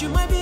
you might be